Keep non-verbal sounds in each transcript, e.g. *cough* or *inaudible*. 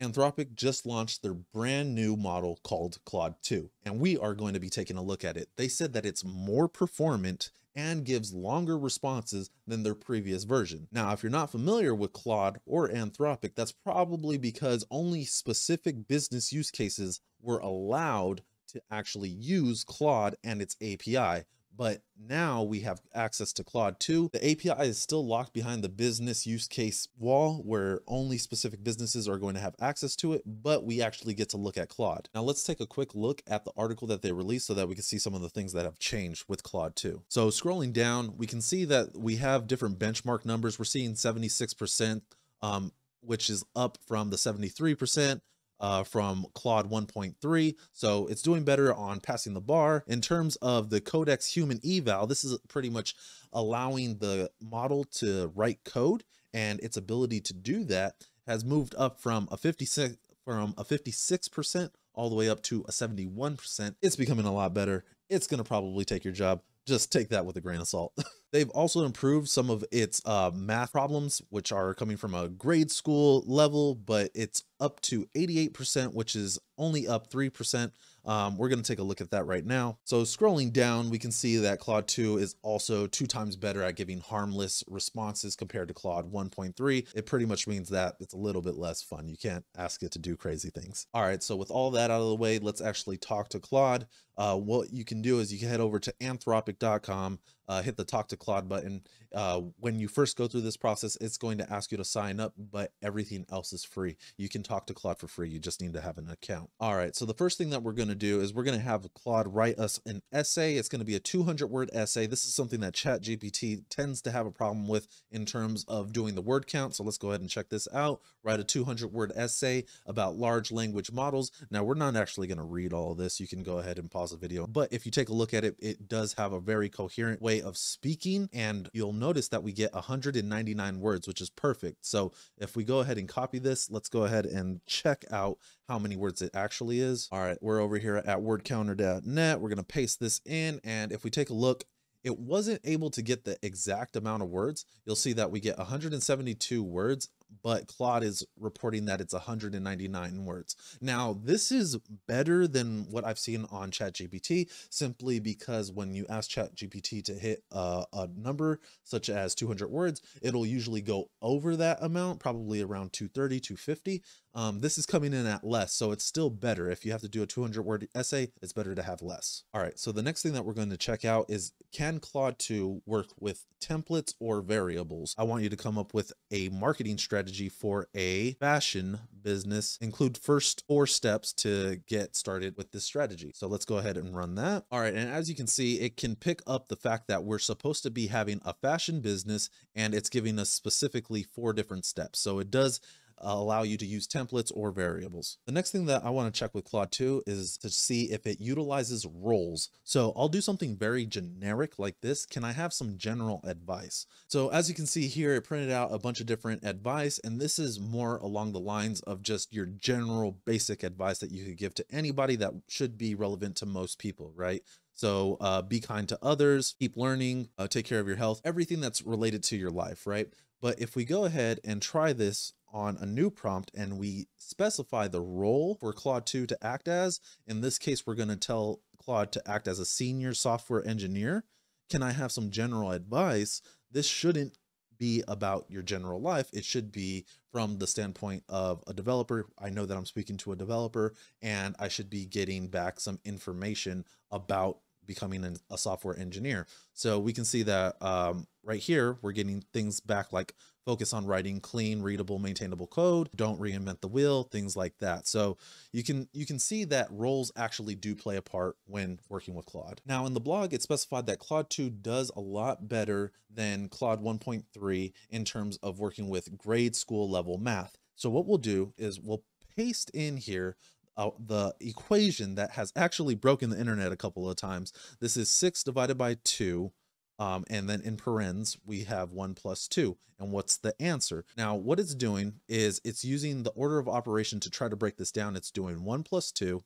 Anthropic just launched their brand new model called Claude 2, and we are going to be taking a look at it. They said that it's more performant and gives longer responses than their previous version. Now, if you're not familiar with Claude or Anthropic, that's probably because only specific business use cases were allowed to actually use Claude and its API but now we have access to Claude 2. The API is still locked behind the business use case wall where only specific businesses are going to have access to it, but we actually get to look at Claude. Now let's take a quick look at the article that they released so that we can see some of the things that have changed with Claude 2. So scrolling down, we can see that we have different benchmark numbers. We're seeing 76%, um, which is up from the 73%, uh, from Claude 1.3. So it's doing better on passing the bar. In terms of the Codex human eval, this is pretty much allowing the model to write code and its ability to do that has moved up from a 56 from a 56% all the way up to a 71%. It's becoming a lot better. It's going to probably take your job just take that with a grain of salt. *laughs* They've also improved some of its uh, math problems, which are coming from a grade school level, but it's up to 88%, which is only up 3%. Um, we're going to take a look at that right now. So scrolling down, we can see that Claude 2 is also two times better at giving harmless responses compared to Claude 1.3. It pretty much means that it's a little bit less fun. You can't ask it to do crazy things. All right, so with all that out of the way, let's actually talk to Claude. Uh, what you can do is you can head over to anthropic.com, uh, hit the talk to Claude button. Uh, when you first go through this process, it's going to ask you to sign up, but everything else is free. You can talk to Claude for free. You just need to have an account. All right. So the first thing that we're going to do is we're going to have Claude write us an essay. It's going to be a 200 word essay. This is something that Chat GPT tends to have a problem with in terms of doing the word count. So let's go ahead and check this out. Write a 200 word essay about large language models. Now we're not actually going to read all this. You can go ahead and pause the video. But if you take a look at it, it does have a very coherent way of speaking and you'll notice that we get 199 words, which is perfect. So if we go ahead and copy this, let's go ahead and check out how many words it actually is. All right, we're over here at wordcounter.net. We're going to paste this in. And if we take a look, it wasn't able to get the exact amount of words. You'll see that we get 172 words but Claude is reporting that it's 199 words. Now, this is better than what I've seen on ChatGPT simply because when you ask ChatGPT to hit a, a number such as 200 words, it'll usually go over that amount, probably around 230, 250. Um, this is coming in at less, so it's still better. If you have to do a 200 word essay, it's better to have less. All right, so the next thing that we're going to check out is can Claude 2 work with templates or variables? I want you to come up with a marketing strategy strategy for a fashion business include first four steps to get started with this strategy. So let's go ahead and run that. All right. And as you can see, it can pick up the fact that we're supposed to be having a fashion business and it's giving us specifically four different steps. So it does allow you to use templates or variables. The next thing that I want to check with Claude 2 is to see if it utilizes roles. So I'll do something very generic like this. Can I have some general advice? So as you can see here, it printed out a bunch of different advice, and this is more along the lines of just your general basic advice that you could give to anybody that should be relevant to most people, right? So uh, be kind to others, keep learning, uh, take care of your health, everything that's related to your life, right? But if we go ahead and try this on a new prompt and we specify the role for Claude 2 to act as, in this case, we're going to tell Claude to act as a senior software engineer. Can I have some general advice? This shouldn't be about your general life. It should be from the standpoint of a developer. I know that I'm speaking to a developer and I should be getting back some information about becoming an, a software engineer. So we can see that um, right here, we're getting things back like focus on writing clean, readable, maintainable code, don't reinvent the wheel, things like that. So you can you can see that roles actually do play a part when working with Claude. Now in the blog, it specified that Claude 2 does a lot better than Claude 1.3 in terms of working with grade school level math. So what we'll do is we'll paste in here uh, the equation that has actually broken the internet a couple of times. This is 6 divided by 2. Um, and then in parens, we have 1 plus 2. And what's the answer? Now, what it's doing is it's using the order of operation to try to break this down. It's doing 1 plus 2,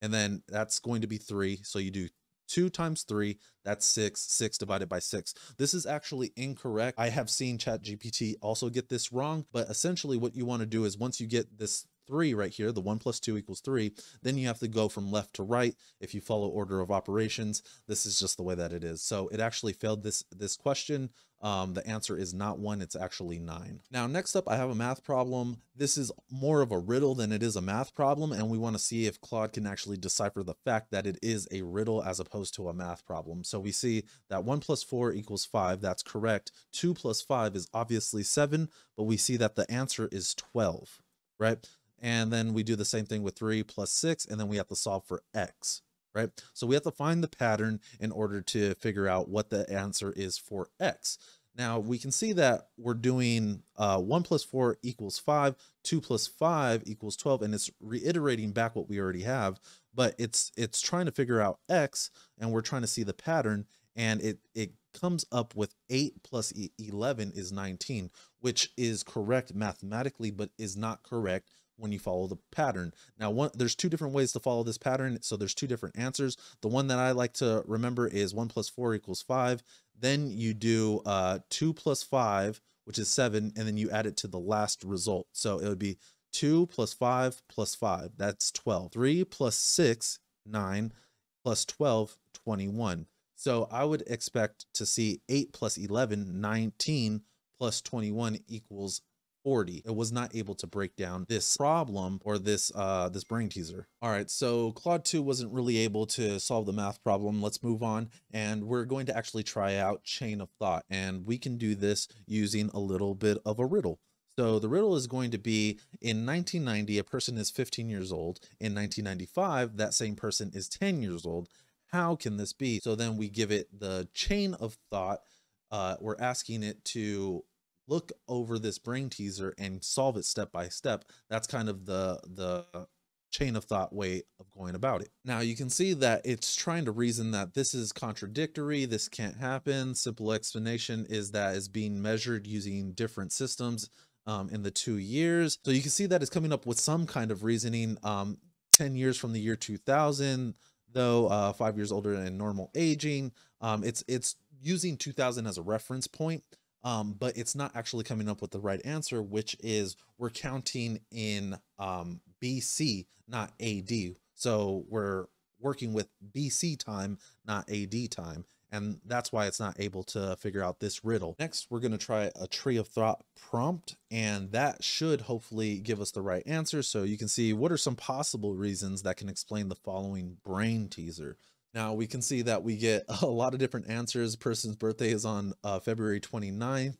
and then that's going to be 3. So you do 2 times 3, that's 6, 6 divided by 6. This is actually incorrect. I have seen ChatGPT also get this wrong, but essentially what you want to do is once you get this three right here, the one plus two equals three, then you have to go from left to right. If you follow order of operations, this is just the way that it is. So it actually failed this, this question. Um, the answer is not one, it's actually nine. Now, next up, I have a math problem. This is more of a riddle than it is a math problem, and we wanna see if Claude can actually decipher the fact that it is a riddle as opposed to a math problem. So we see that one plus four equals five, that's correct. Two plus five is obviously seven, but we see that the answer is 12, right? And then we do the same thing with three plus six, and then we have to solve for X, right? So we have to find the pattern in order to figure out what the answer is for X. Now we can see that we're doing uh, 1 plus 4 equals 5, 2 plus 5 equals 12, and it's reiterating back what we already have, but it's it's trying to figure out x, and we're trying to see the pattern, and it, it comes up with 8 plus 11 is 19, which is correct mathematically, but is not correct when you follow the pattern. Now, one, there's two different ways to follow this pattern. So there's two different answers. The one that I like to remember is one plus four equals five. Then you do uh, two plus five, which is seven, and then you add it to the last result. So it would be two plus five plus five, that's 12. Three plus six, nine, plus 12, 21. So I would expect to see 8 plus 11, 19, plus 21 equals 40. It was not able to break down this problem or this uh, this brain teaser. All right, so Claude 2 wasn't really able to solve the math problem. Let's move on. And we're going to actually try out chain of thought. And we can do this using a little bit of a riddle. So the riddle is going to be in 1990, a person is 15 years old. In 1995, that same person is 10 years old. How can this be? So then we give it the chain of thought. Uh, we're asking it to look over this brain teaser and solve it step by step. That's kind of the the chain of thought way of going about it. Now you can see that it's trying to reason that this is contradictory, this can't happen. Simple explanation is that is being measured using different systems um, in the two years. So you can see that it's coming up with some kind of reasoning. Um, 10 years from the year 2000, though uh, five years older than normal aging. Um, it's it's using 2000 as a reference point um, but it's not actually coming up with the right answer, which is we're counting in um, BC, not AD. So we're working with BC time, not AD time. And that's why it's not able to figure out this riddle. Next, we're going to try a tree of thought prompt, and that should hopefully give us the right answer. So you can see what are some possible reasons that can explain the following brain teaser. Now we can see that we get *laughs* a lot of different answers. Person's birthday is on uh, February 29th.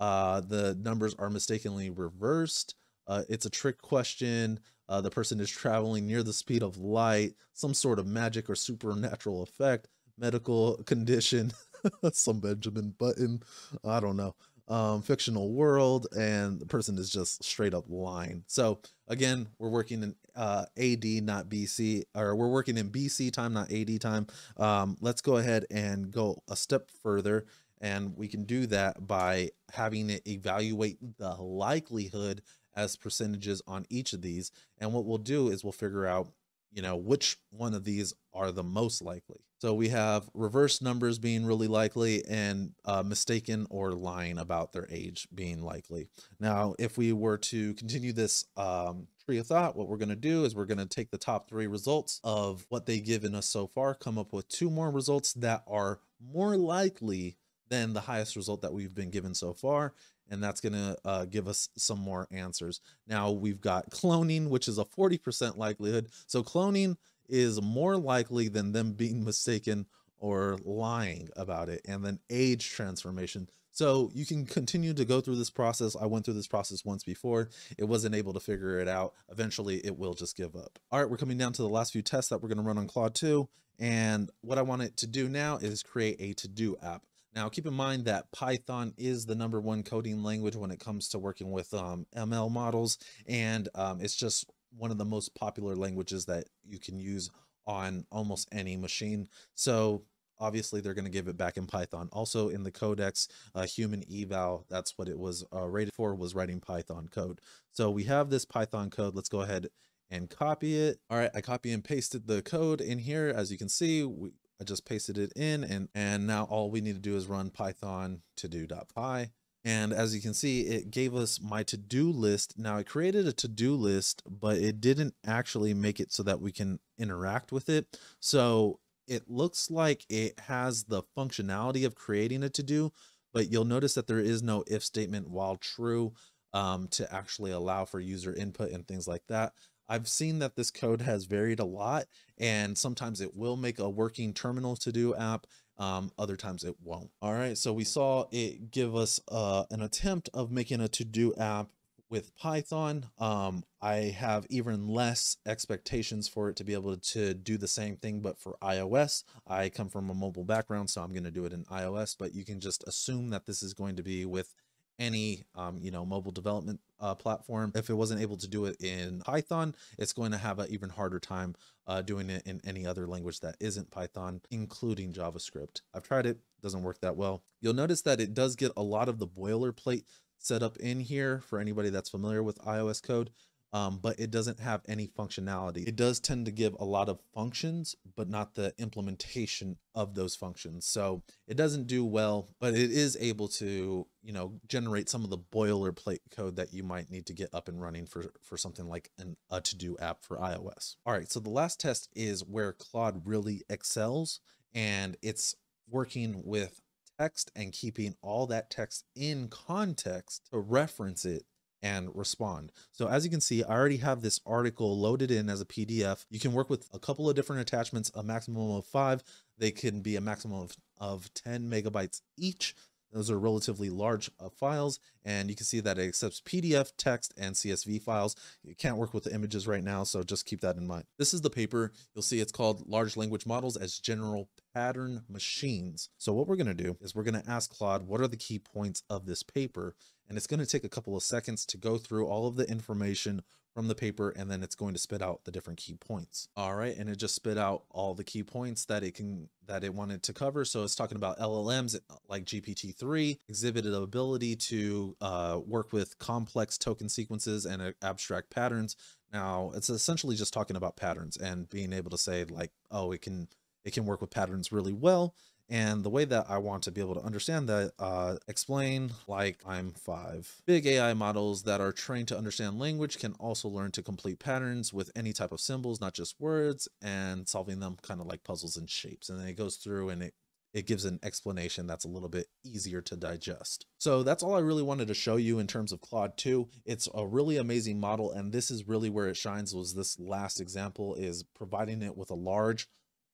Uh, the numbers are mistakenly reversed. Uh, it's a trick question. Uh, the person is traveling near the speed of light, some sort of magic or supernatural effect, medical condition, *laughs* some Benjamin Button, I don't know um, fictional world and the person is just straight up lying. So again, we're working in uh, AD, not BC, or we're working in BC time, not AD time. Um, let's go ahead and go a step further. And we can do that by having it evaluate the likelihood as percentages on each of these. And what we'll do is we'll figure out you know, which one of these are the most likely. So we have reverse numbers being really likely and uh, mistaken or lying about their age being likely. Now, if we were to continue this um, tree of thought, what we're going to do is we're going to take the top three results of what they've given us so far, come up with two more results that are more likely than the highest result that we've been given so far and that's going to uh, give us some more answers. Now we've got cloning, which is a 40% likelihood. So cloning is more likely than them being mistaken or lying about it. And then age transformation. So you can continue to go through this process. I went through this process once before. It wasn't able to figure it out. Eventually it will just give up. All right, we're coming down to the last few tests that we're to run on Claude 2. And what I want it to do now is create a to-do app. Now, keep in mind that Python is the number one coding language when it comes to working with um, ML models, and um, it's just one of the most popular languages that you can use on almost any machine. So obviously they're going to give it back in Python. Also in the codex, uh, human eval, that's what it was uh, rated for, was writing Python code. So we have this Python code. Let's go ahead and copy it. All right, I copy and pasted the code in here. As you can see, we, I just pasted it in and, and now all we need to do is run python to do.py And as you can see, it gave us my to-do list. Now it created a to-do list, but it didn't actually make it so that we can interact with it. So it looks like it has the functionality of creating a to-do, but you'll notice that there is no if statement while true um, to actually allow for user input and things like that. I've seen that this code has varied a lot and sometimes it will make a working terminal to do app. Um, other times it won't. All right. So we saw it give us uh, an attempt of making a to do app with Python. Um, I have even less expectations for it to be able to do the same thing, but for iOS, I come from a mobile background, so I'm going to do it in iOS, but you can just assume that this is going to be with any um, you know mobile development uh, platform. If it wasn't able to do it in python it's going to have an even harder time uh, doing it in any other language that isn't python including javascript. I've tried it doesn't work that well. You'll notice that it does get a lot of the boilerplate set up in here for anybody that's familiar with ios code um, but it doesn't have any functionality. It does tend to give a lot of functions, but not the implementation of those functions. So it doesn't do well, but it is able to, you know, generate some of the boilerplate code that you might need to get up and running for, for something like an, a to-do app for iOS. All right, so the last test is where Claude really excels, and it's working with text and keeping all that text in context to reference it and respond. So as you can see, I already have this article loaded in as a PDF. You can work with a couple of different attachments, a maximum of five. They can be a maximum of, of 10 megabytes each. Those are relatively large uh, files, and you can see that it accepts PDF, text, and CSV files. You can't work with images right now, so just keep that in mind. This is the paper. You'll see it's called Large Language Models as General Pattern Machines. So what we're going to do is we're going to ask Claude, what are the key points of this paper? And it's going to take a couple of seconds to go through all of the information from the paper and then it's going to spit out the different key points. All right. And it just spit out all the key points that it can, that it wanted to cover. So it's talking about LLMs like GPT-3 exhibited ability to uh, work with complex token sequences and uh, abstract patterns. Now it's essentially just talking about patterns and being able to say like, oh, it can, it can work with patterns really well. And the way that I want to be able to understand that, uh, explain like I'm five. Big AI models that are trained to understand language can also learn to complete patterns with any type of symbols, not just words, and solving them kind of like puzzles and shapes. And then it goes through and it it gives an explanation that's a little bit easier to digest. So that's all I really wanted to show you in terms of Claude 2. It's a really amazing model, and this is really where it shines was this last example is providing it with a large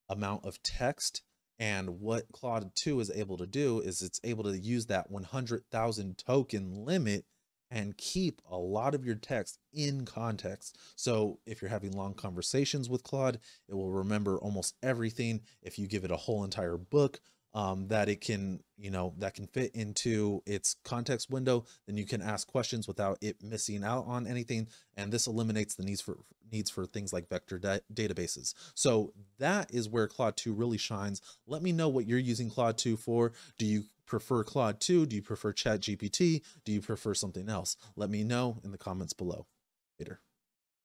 amount of text and what Claude 2 is able to do is it's able to use that 100,000 token limit and keep a lot of your text in context. So if you're having long conversations with Claude, it will remember almost everything. If you give it a whole entire book, um, that it can, you know, that can fit into its context window, then you can ask questions without it missing out on anything. And this eliminates the needs for needs for things like vector da databases. So that is where Claude 2 really shines. Let me know what you're using Claude 2 for. Do you prefer Claude 2? Do you prefer Chat GPT? Do you prefer something else? Let me know in the comments below. Later.